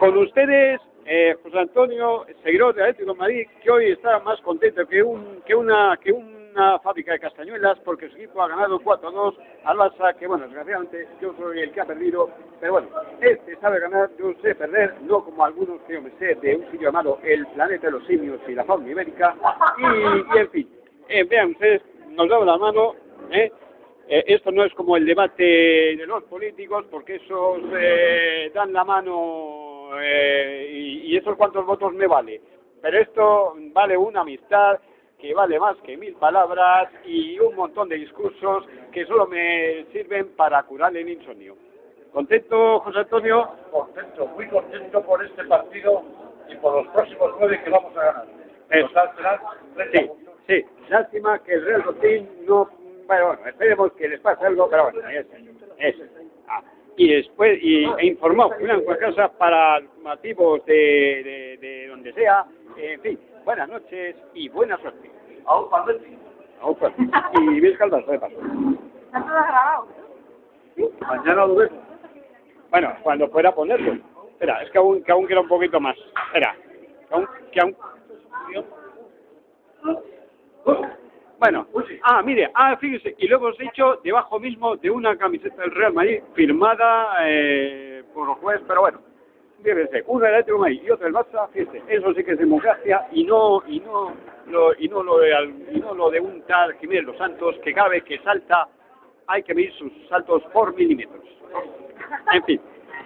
Con ustedes, eh, José Antonio, seguidor de Atlético de Madrid, que hoy está más contento que un que una que una fábrica de castañuelas porque su equipo ha ganado 4-2 al Barça, que bueno, desgraciadamente yo soy el que ha perdido, pero bueno, este sabe ganar, yo sé perder, no como algunos que yo me sé de un sitio llamado El Planeta de los Simios y la Fauna Ibérica, y, y en fin, eh, vean ustedes, nos damos la mano, ¿eh? Eh, esto no es como el debate de los políticos, porque esos eh, dan la mano eh, y, y esos cuantos votos me vale. Pero esto vale una amistad que vale más que mil palabras y un montón de discursos que solo me sirven para curar el insomnio. ¿Contento, José Antonio? Contento, muy contento por este partido y por los próximos nueve que vamos a ganar. Total serán 30 Sí, sí. Lástima que el Real Betis no... Bueno, bueno, esperemos que les pase algo, pero bueno, eso. eso. Ah, y después, y, e informó Julián casa para motivos de, de, de donde sea. En fin, buenas noches y buena suerte. Aún pues. Y bien caldas, de paso. ¿Está todo grabado? Mañana lo vemos. Bueno, cuando pueda ponerlo. Espera, es que aún, que aún queda un poquito más. Espera, que aún... Que aún... Bueno, ah, mire, ah, fíjese, y lo hemos hecho debajo mismo de una camiseta del Real Madrid firmada eh, por los jueces, pero bueno, fíjese, una del Atlético de Madrid y otra del Barça, fíjese, eso sí que es democracia y no, y no, lo, y no lo de, y no lo de un tal Jiménez Los Santos que cada vez que salta hay que medir sus saltos por milímetros. En fin,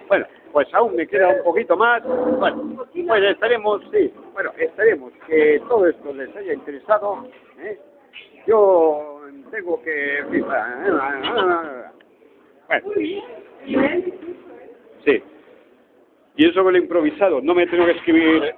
bueno, pues aún me queda un poquito más. Bueno, pues esperemos, sí, bueno, esperemos que todo esto les haya interesado. ¿eh? Yo tengo que... fin, Bueno, sí. Y eso con lo improvisado, no me tengo que escribir